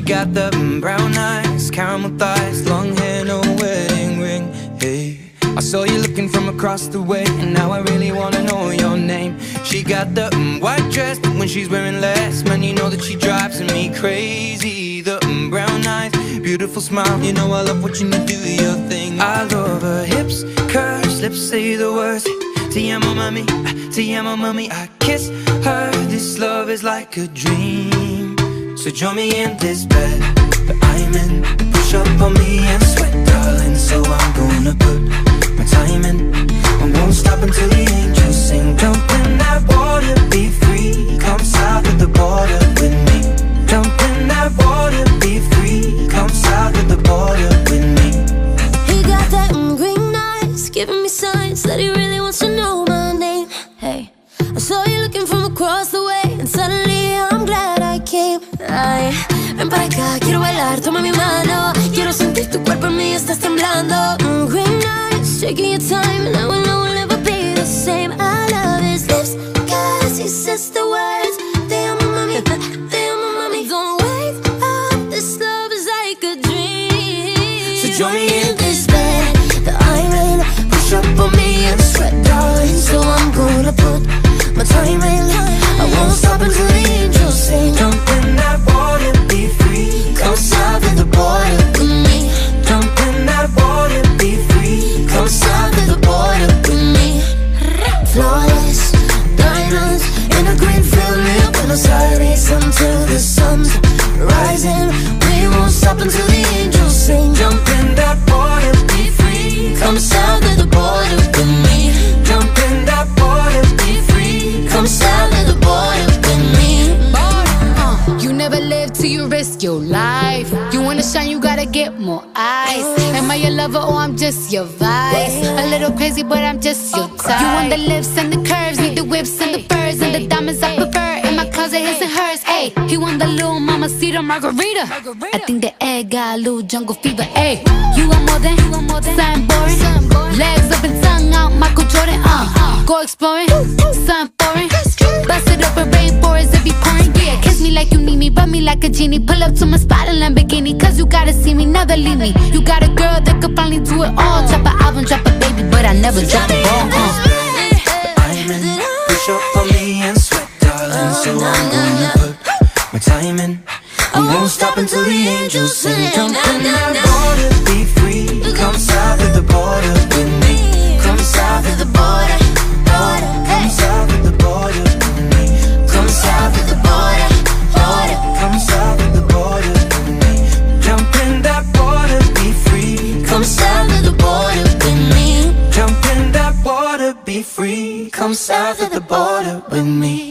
got the brown eyes, caramel thighs, long hair, no wedding ring. Hey, I saw you looking from across the way, and now I really wanna know your name. She got the white dress, but when she's wearing less, man, you know that she drives me crazy. The brown eyes, beautiful smile, you know I love watching you do your thing. I love her hips, curves, lips say the words. Te amo, mami, te amo, mami. I kiss her. This love is like a dream. So join me in this bed that I'm in. Push up on me and sweat, darling. So I'm gonna put my time in. I won't stop until the angels sing. Jump in that water, be free. Come south of the border with me. Jump in that water, be free. Come south of the border with me. He got that green eyes, giving me signs that he ven para acá, quiero bailar, toma mi mano. Quiero sentir tu cuerpo en mí, estás temblando. Mm, green eyes, taking your time, and I will never be the same. I love his lips, cause he says the words. You risk your life. You wanna shine, you gotta get more eyes. Am I your lover or I'm just your vice? A little crazy, but I'm just your type. You want the lips and the curves, need the whips and the furs and the diamonds I prefer. In my closet, his and hers. Hey, he want the little mama cedar margarita. I think the egg got a little jungle fever. Hey, you want more than, something boring. Legs up and tongue out, Michael Jordan. Uh, go exploring, like a genie. Pull up to my spot in Lamborghini, cause you gotta see me, never leave me. You got a girl that could finally do it all. Drop an album, drop a baby, but I never drop a ball. Uh. In. Push up on me and sweat, darling. So I'm gonna put my time in. I won't stop until the angels sing. Jump in that water, be free. Come south of the border with me. Come south of the border, border. Come south of the border with me.